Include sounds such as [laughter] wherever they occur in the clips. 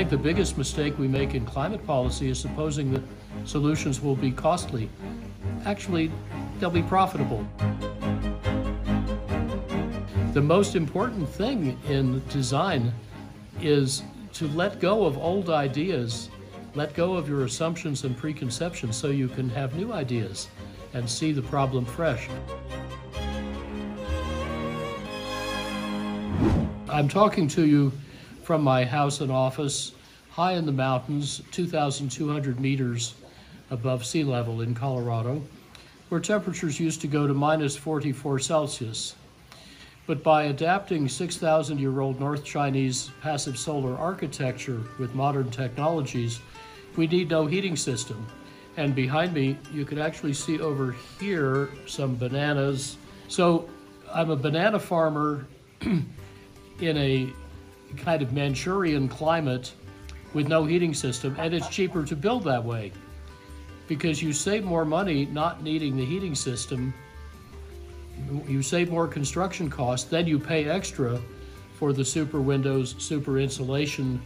think the biggest mistake we make in climate policy is supposing that solutions will be costly. Actually, they'll be profitable. The most important thing in design is to let go of old ideas, let go of your assumptions and preconceptions so you can have new ideas and see the problem fresh. I'm talking to you from my house and office high in the mountains, 2,200 meters above sea level in Colorado, where temperatures used to go to minus 44 Celsius. But by adapting 6,000 year old North Chinese passive solar architecture with modern technologies, we need no heating system. And behind me, you can actually see over here some bananas. So I'm a banana farmer [clears throat] in a kind of Manchurian climate with no heating system, and it's cheaper to build that way because you save more money not needing the heating system. You save more construction costs, then you pay extra for the super windows, super insulation,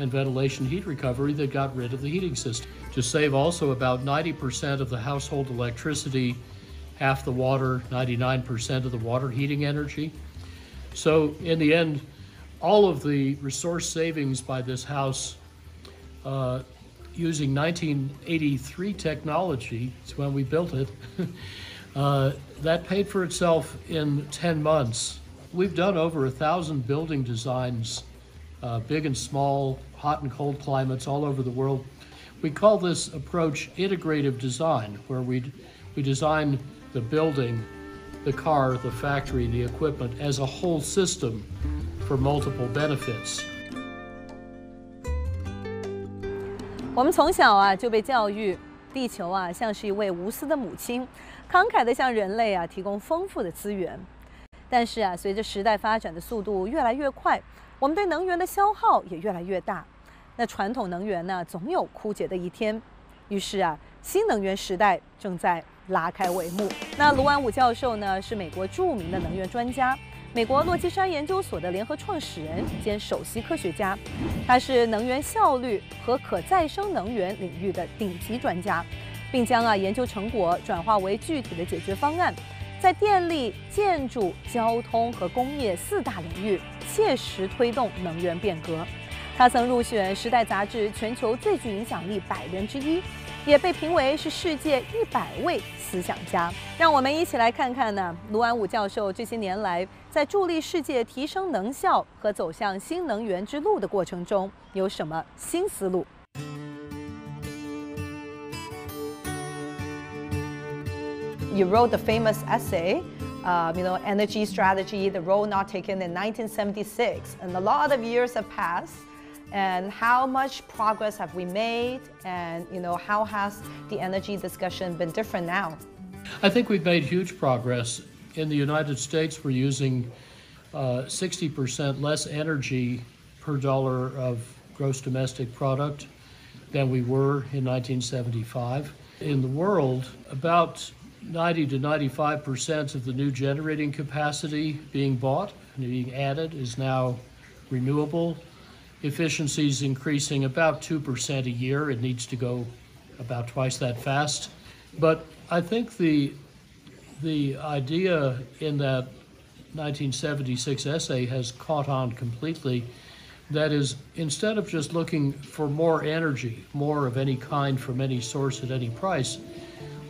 and ventilation heat recovery that got rid of the heating system. To save also about 90% of the household electricity, half the water, 99% of the water heating energy. So in the end, all of the resource savings by this house uh, using 1983 technology, it's when we built it, [laughs] uh, that paid for itself in 10 months. We've done over a thousand building designs, uh, big and small, hot and cold climates all over the world. We call this approach integrative design, where we we design the building the car, the factory, the equipment as a whole system for multiple benefits. 我们从小啊就被教育，地球啊像是一位无私的母亲，慷慨的向人类啊提供丰富的资源。但是啊，随着时代发展的速度越来越快，我们对能源的消耗也越来越大。那传统能源呢，总有枯竭的一天。于是啊，新能源时代正在拉开帷幕。那卢安武教授呢，是美国著名的能源专家，美国洛基山研究所的联合创始人兼首席科学家，他是能源效率和可再生能源领域的顶级专家，并将啊研究成果转化为具体的解决方案，在电力、建筑、交通和工业四大领域切实推动能源变革。他曾入选《时代》杂志全球最具影响力百人之一。也被评为是世界一百位思想家。让我们一起来看看呢，卢安武教授这些年来在助力世界提升能效和走向新能源之路的过程中有什么新思路。You wrote the famous essay. Uh, you know, energy strategy, the role not taken in 1976, and a lot of years have passed and how much progress have we made and you know how has the energy discussion been different now? I think we've made huge progress. In the united states we're using uh, 60% less energy per dollar of gross domestic product than we were in 1975 in the world about 90 to 95 percent of the new generating capacity being bought and being added is now renewable efficiency is increasing about 2% a year. It needs to go about twice that fast. But I think the, the idea in that 1976 essay has caught on completely. That is, instead of just looking for more energy, more of any kind from any source at any price,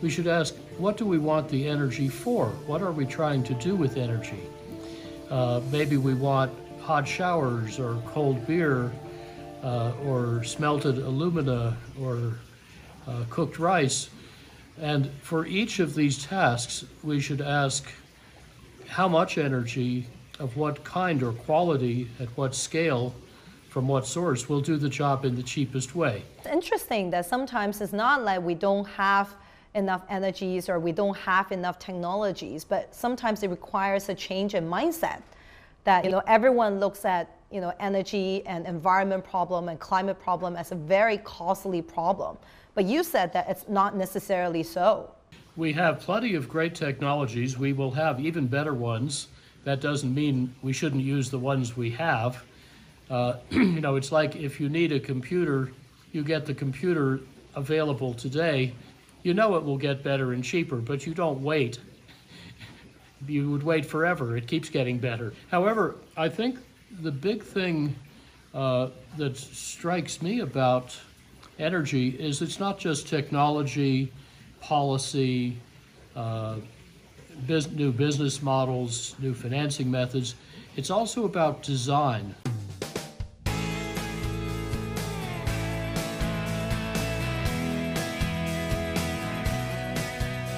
we should ask what do we want the energy for? What are we trying to do with energy? Uh, maybe we want hot showers or cold beer uh, or smelted alumina or uh, cooked rice. And for each of these tasks, we should ask how much energy, of what kind or quality, at what scale, from what source will do the job in the cheapest way. It's interesting that sometimes it's not like we don't have enough energies or we don't have enough technologies, but sometimes it requires a change in mindset that you know everyone looks at you know energy and environment problem and climate problem as a very costly problem but you said that it's not necessarily so we have plenty of great technologies we will have even better ones that doesn't mean we shouldn't use the ones we have Uh, [clears throat] you know, it's like if you need a computer, you get the computer available today. You know it will get better and cheaper, but you don't wait. You would wait forever. It keeps getting better. However, I think the big thing uh, that strikes me about energy is it's not just technology, policy, uh, bus- new business models, new financing methods. It's also about design.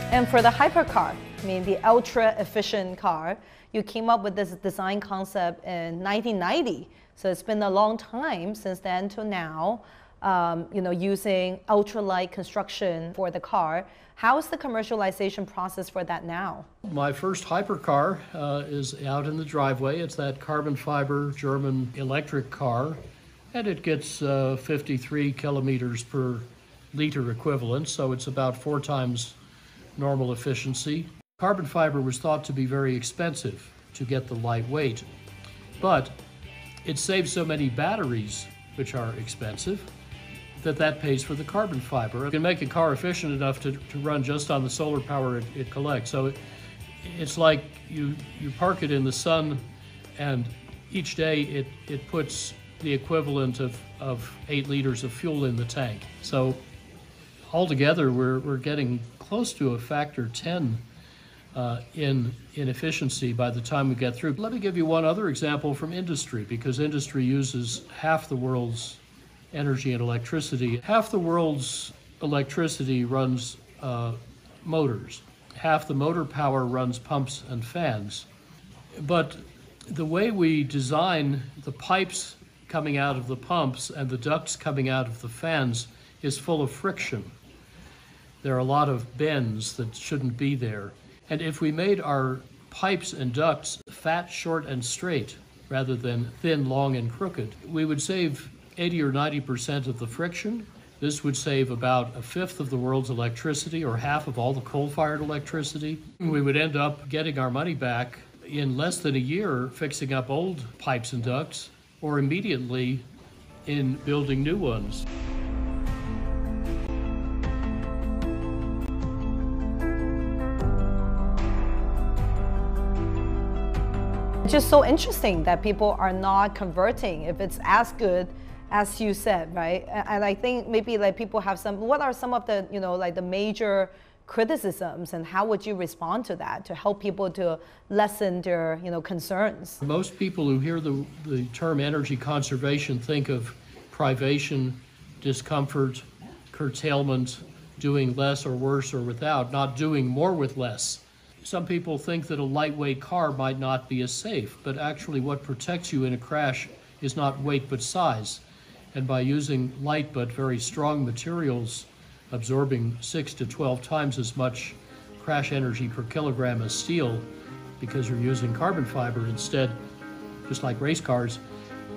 And for the hypercar, I mean the ultra efficient car, you came up with this design concept in 1990. So it's been a long time since then to now. Um, you know, using ultralight construction for the car. How is the commercialization process for that now? My first hypercar uh, is out in the driveway. It's that carbon fiber German electric car, and it gets uh, 53 kilometers per liter equivalent, so it's about four times normal efficiency. Carbon fiber was thought to be very expensive to get the light weight, but it saves so many batteries, which are expensive, that that pays for the carbon fiber. You can make a car efficient enough to, to run just on the solar power it, it collects. So it, it's like you, you park it in the sun, and each day it, it puts the equivalent of, of eight liters of fuel in the tank. So altogether, we're, we're getting close to a factor 10 uh, in, in efficiency by the time we get through. Let me give you one other example from industry, because industry uses half the world's energy and electricity. Half the world's electricity runs uh, motors. Half the motor power runs pumps and fans. But the way we design the pipes coming out of the pumps and the ducts coming out of the fans is full of friction. There are a lot of bends that shouldn't be there. And if we made our pipes and ducts fat, short, and straight rather than thin, long, and crooked, we would save 80 or 90% of the friction. This would save about a fifth of the world's electricity or half of all the coal fired electricity. We would end up getting our money back in less than a year fixing up old pipes and ducts or immediately in building new ones. Just so interesting that people are not converting if it's as good as you said, right? And I think maybe like people have some. What are some of the you know like the major criticisms, and how would you respond to that to help people to lessen their you know concerns? Most people who hear the, the term energy conservation think of privation, discomfort, curtailment, doing less or worse or without, not doing more with less. Some people think that a lightweight car might not be as safe, but actually, what protects you in a crash is not weight but size. And by using light but very strong materials, absorbing 6 to 12 times as much crash energy per kilogram as steel, because you're using carbon fiber instead, just like race cars,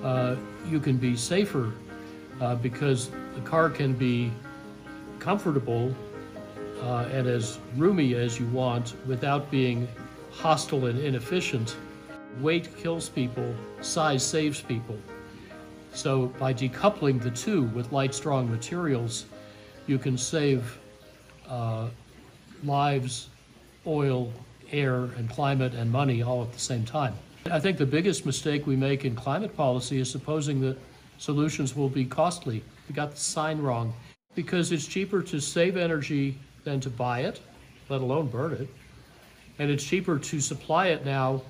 uh, you can be safer uh, because the car can be comfortable uh, and as roomy as you want without being hostile and inefficient. Weight kills people, size saves people. So by decoupling the two with light, strong materials, you can save uh, lives, oil, air, and climate and money all at the same time. I think the biggest mistake we make in climate policy is supposing that solutions will be costly. We got the sign wrong because it's cheaper to save energy than to buy it, let alone burn it. And it's cheaper to supply it now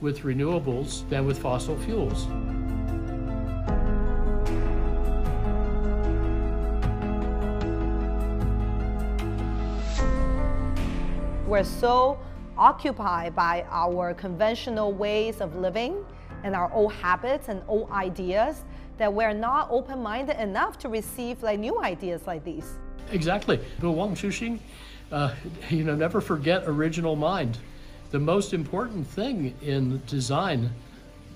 with renewables than with fossil fuels. We're so occupied by our conventional ways of living and our old habits and old ideas that we're not open-minded enough to receive like new ideas like these. Exactly. But Wang Shuxing, uh, you know, never forget original mind. The most important thing in design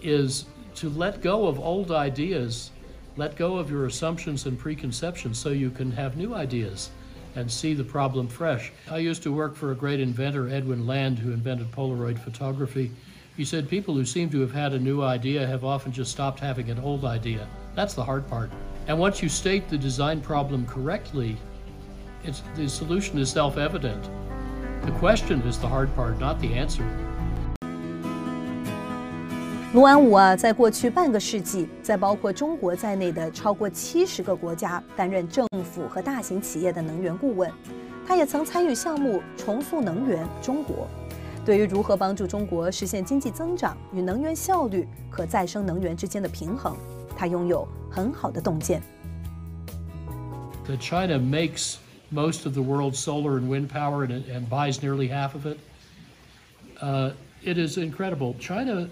is to let go of old ideas, let go of your assumptions and preconceptions so you can have new ideas and see the problem fresh. I used to work for a great inventor, Edwin Land, who invented Polaroid photography. He said people who seem to have had a new idea have often just stopped having an old idea. That's the hard part. And once you state the design problem correctly, it's, the solution is self evident. The question is the hard part, not the answer. 卢安武啊，在过去半个世纪，在包括中国在内的超过七十个国家担任政府和大型企业的能源顾问。他也曾参与项目重塑能源中国。对于如何帮助中国实现经济增长与能源效率、可再生能源之间的平衡，他拥有很好的洞见。That China makes most of the world's solar and wind power and, and buys nearly half of it. Uh, it is incredible. China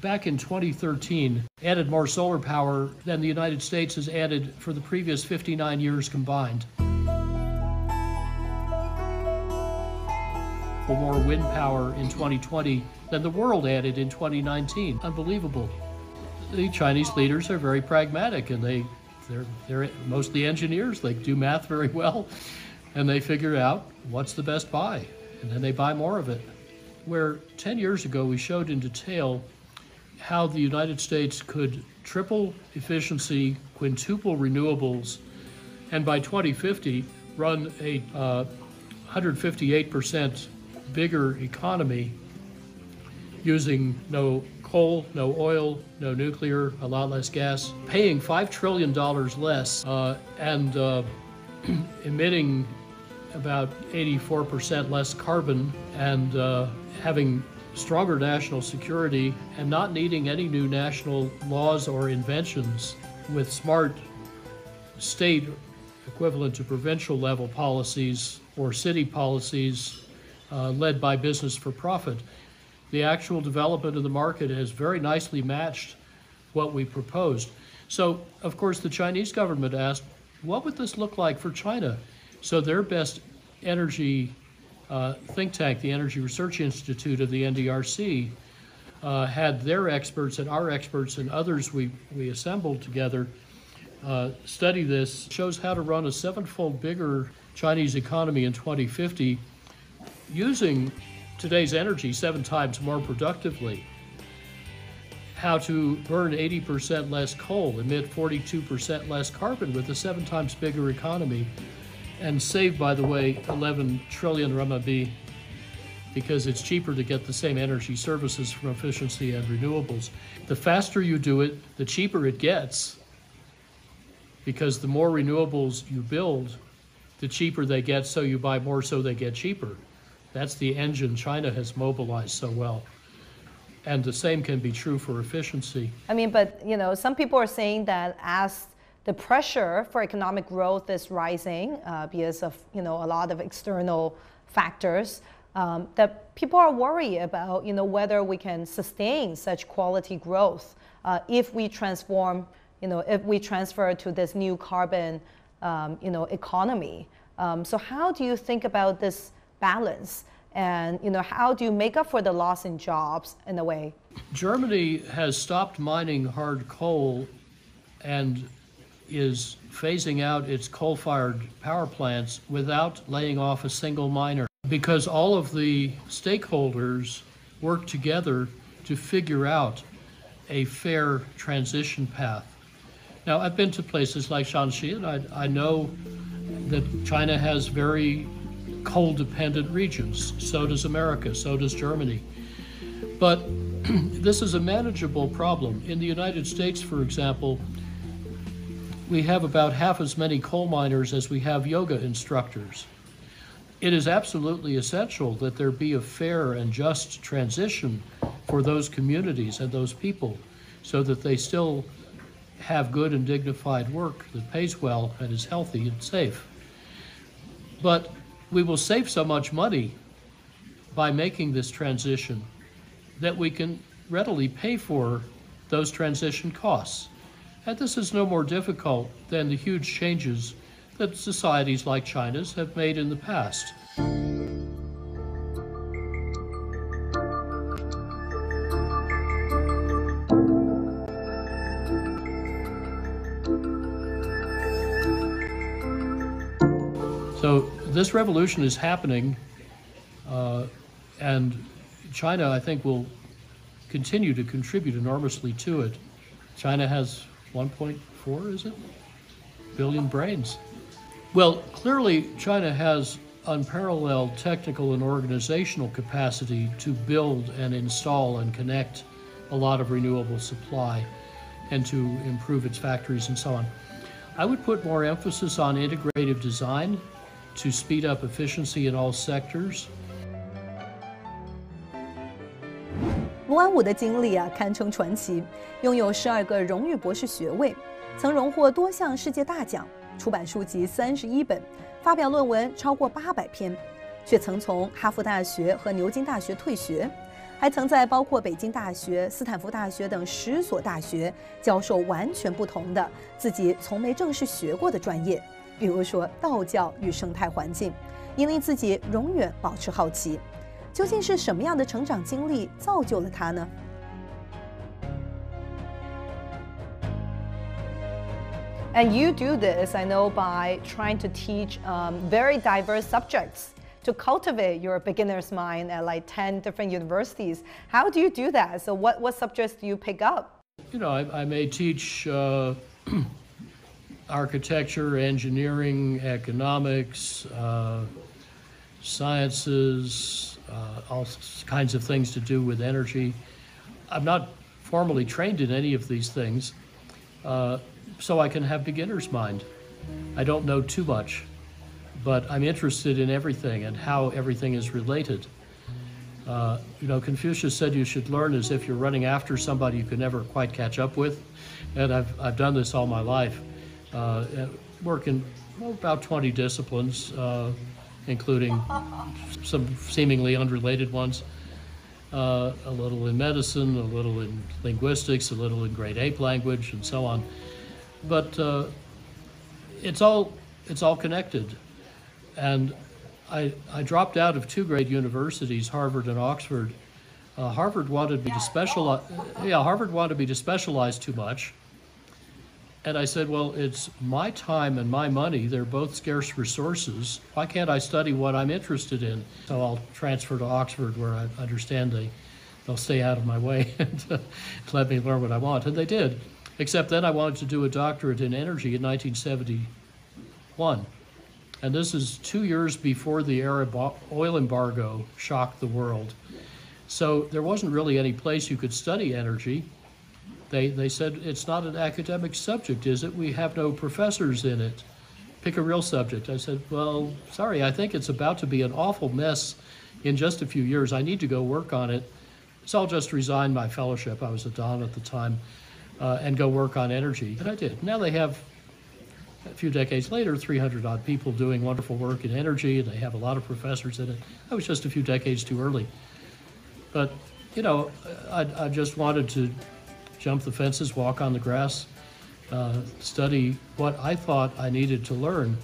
back in 2013 added more solar power than the United States has added for the previous 59 years combined. More wind power in 2020 than the world added in 2019. Unbelievable. The Chinese leaders are very pragmatic and they they're, they're mostly engineers. They do math very well and they figure out what's the best buy and then they buy more of it. Where 10 years ago we showed in detail how the United States could triple efficiency, quintuple renewables, and by 2050 run a uh, 158% bigger economy using no coal, no oil, no nuclear, a lot less gas, paying $5 trillion less, uh, and uh, [clears throat] emitting about 84% less carbon, and uh, having stronger national security and not needing any new national laws or inventions with smart state equivalent to provincial level policies or city policies uh, led by business for profit. The actual development of the market has very nicely matched what we proposed. So, of course, the Chinese government asked, what would this look like for China? So, their best energy uh, think tank, the Energy Research Institute of the NDRC, uh, had their experts and our experts and others we, we assembled together uh, study this. Shows how to run a sevenfold bigger Chinese economy in 2050 using today's energy seven times more productively. How to burn 80% less coal, emit 42% less carbon with a seven times bigger economy and save, by the way, 11 trillion RMB because it's cheaper to get the same energy services from efficiency and renewables. The faster you do it, the cheaper it gets because the more renewables you build, the cheaper they get, so you buy more, so they get cheaper. That's the engine China has mobilized so well. And the same can be true for efficiency. I mean, but you know, some people are saying that as the pressure for economic growth is rising uh, because of you know a lot of external factors. Um, that people are worried about you know whether we can sustain such quality growth uh, if we transform you know if we transfer to this new carbon um, you know economy. Um, so how do you think about this balance? And you know, how do you make up for the loss in jobs in a way? Germany has stopped mining hard coal and is phasing out its coal fired power plants without laying off a single miner because all of the stakeholders work together to figure out a fair transition path. Now, I've been to places like Shanxi, and I, I know that China has very coal dependent regions. So does America, so does Germany. But [clears throat] this is a manageable problem. In the United States, for example, we have about half as many coal miners as we have yoga instructors. It is absolutely essential that there be a fair and just transition for those communities and those people so that they still have good and dignified work that pays well and is healthy and safe. But we will save so much money by making this transition that we can readily pay for those transition costs. And this is no more difficult than the huge changes that societies like China's have made in the past. So this revolution is happening, uh, and China, I think, will continue to contribute enormously to it. China has 1.4, is it? Billion brains. Well, clearly, China has unparalleled technical and organizational capacity to build and install and connect a lot of renewable supply and to improve its factories and so on. I would put more emphasis on integrative design to speed up efficiency in all sectors. 卢安武的经历啊，堪称传奇，拥有十二个荣誉博士学位，曾荣获多项世界大奖，出版书籍三十一本，发表论文超过八百篇，却曾从哈佛大学和牛津大学退学，还曾在包括北京大学、斯坦福大学等十所大学教授完全不同的、自己从没正式学过的专业，比如说道教与生态环境，引令自己永远保持好奇。究竟是什么样的成长经历造就了他呢？And you do this, I know, by trying to teach um, very diverse subjects to cultivate your beginner's mind at like 10 different universities. How do you do that? So, what, what subjects do you pick up? You know, I, I may teach uh, architecture, engineering, economics, uh, sciences, uh, all kinds of things to do with energy. I'm not formally trained in any of these things. Uh, so I can have beginner's mind. I don't know too much, but I'm interested in everything and how everything is related. Uh, you know, Confucius said you should learn as if you're running after somebody you can never quite catch up with, and I've, I've done this all my life. Uh, working well, about 20 disciplines, uh, including some seemingly unrelated ones. Uh, a little in medicine, a little in linguistics, a little in great ape language, and so on but uh, it's all it's all connected. And I I dropped out of two great universities, Harvard and Oxford. Uh, Harvard wanted me to specialize. Yeah, Harvard wanted me to specialize too much. And I said, well, it's my time and my money. They're both scarce resources. Why can't I study what I'm interested in? So I'll transfer to Oxford, where I understand they, they'll stay out of my way [laughs] and uh, let me learn what I want. And they did. Except then I wanted to do a doctorate in energy in 1971. And this is two years before the Arab oil embargo shocked the world. So there wasn't really any place you could study energy. They, they said, it's not an academic subject, is it? We have no professors in it. Pick a real subject. I said, well, sorry, I think it's about to be an awful mess in just a few years. I need to go work on it. So I'll just resign my fellowship. I was a Don at the time uh, and go work on energy. And I did. Now they have, a few decades later, 300 odd people doing wonderful work in energy, and they have a lot of professors in it. I was just a few decades too early. But, you know, I, I just wanted to jump the fences, walk on the grass, uh, study what I thought I needed to learn.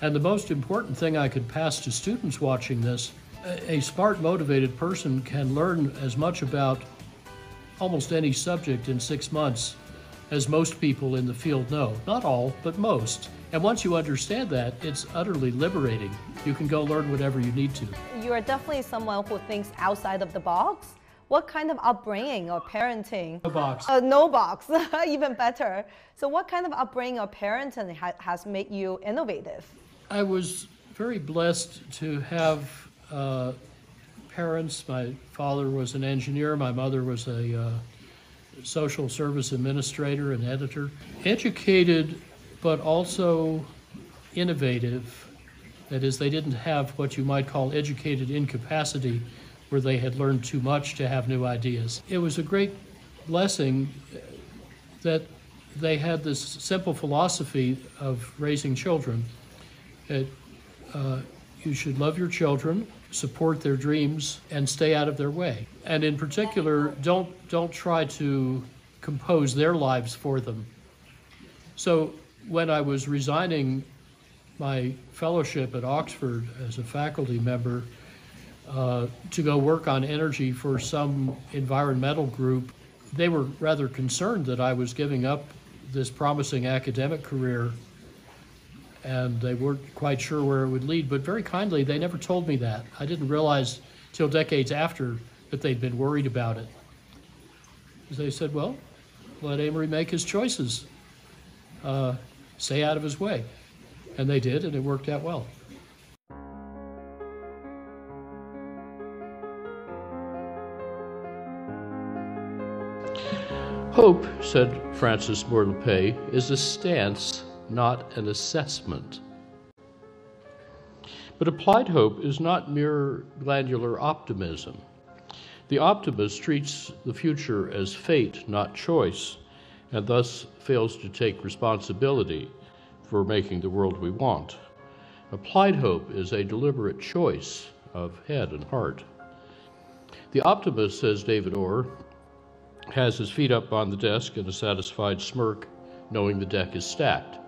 And the most important thing I could pass to students watching this a smart, motivated person can learn as much about almost any subject in six months, as most people in the field know. Not all, but most. And once you understand that, it's utterly liberating. You can go learn whatever you need to. You are definitely someone who thinks outside of the box. What kind of upbringing or parenting? No box. Uh, no box, [laughs] even better. So, what kind of upbringing or parenting ha has made you innovative? I was very blessed to have uh, parents. My father was an engineer, my mother was a uh, social service administrator and editor. Educated, but also innovative. That is, they didn't have what you might call educated incapacity, where they had learned too much to have new ideas. It was a great blessing that they had this simple philosophy of raising children. That uh, you should love your children, support their dreams, and stay out of their way. And in particular, don't, don't try to compose their lives for them. So when I was resigning my fellowship at Oxford as a faculty member uh, to go work on energy for some environmental group, they were rather concerned that I was giving up this promising academic career and they weren't quite sure where it would lead. But very kindly, they never told me that. I didn't realize till decades after that they'd been worried about it. they said, well, let Amory make his choices. Uh, stay out of his way. And they did, and it worked out well. Hope, said Frances Moore Lappé, is a stance, not an assessment. But applied hope is not mere glandular optimism. The optimist treats the future as fate, not choice, and thus fails to take responsibility for making the world we want. Applied hope is a deliberate choice of head and heart. The optimist, says David Orr, has his feet up on the desk and a satisfied smirk, knowing the deck is stacked.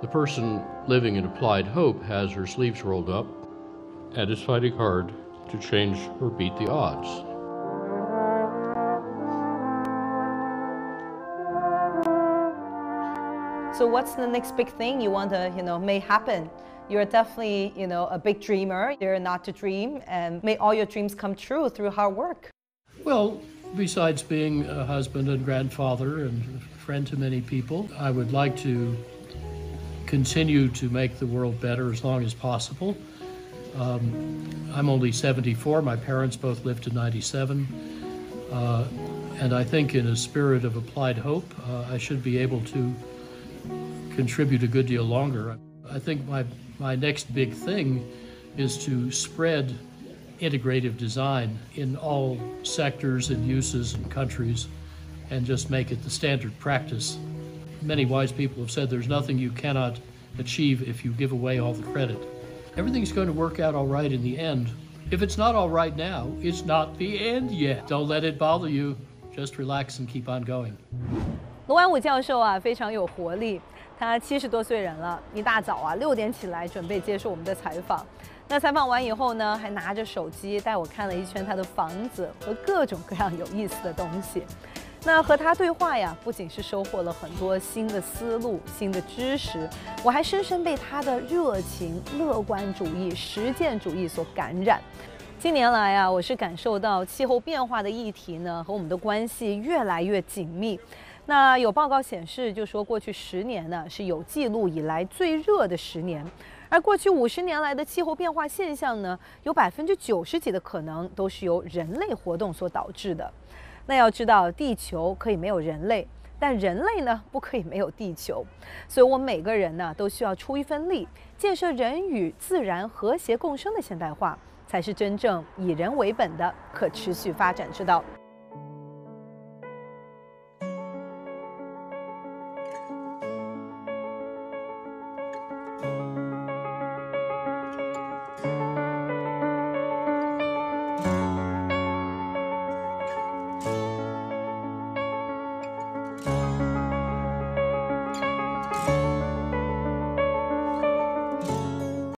The person living in applied hope has her sleeves rolled up and is fighting hard to change or beat the odds. So what's the next big thing you want to, you know, may happen? You're definitely, you know, a big dreamer. You're not to dream and may all your dreams come true through hard work. Well, besides being a husband and grandfather and friend to many people, I would like to continue to make the world better as long as possible. Um, I'm only 74. My parents both lived to 97. Uh, and I think, in a spirit of applied hope, uh, I should be able to contribute a good deal longer. I think my, my next big thing is to spread integrative design in all sectors and uses and countries and just make it the standard practice. Many wise people have said there's nothing you cannot achieve if you give away all the credit. Everything's going to work out all right in the end. If it's not all right now, it's not the end yet. Don't let it bother you. Just relax and keep on going. 卢安武教授啊，非常有活力。他七十多岁人了，一大早啊六点起来准备接受我们的采访。那采访完以后呢，还拿着手机带我看了一圈他的房子和各种各样有意思的东西。那和他对话呀，不仅是收获了很多新的思路、新的知识，我还深深被他的热情、乐观主义、实践主义所感染。近年来啊，我是感受到气候变化的议题呢，和我们的关系越来越紧密。那有报告显示，就说过去十年呢是有记录以来最热的十年，而过去五十年来的气候变化现象呢，有百分之九十几的可能都是由人类活动所导致的。那要知道，地球可以没有人类，但人类呢不可以没有地球，所以我们每个人呢都需要出一份力，建设人与自然和谐共生的现代化，才是真正以人为本的可持续发展之道。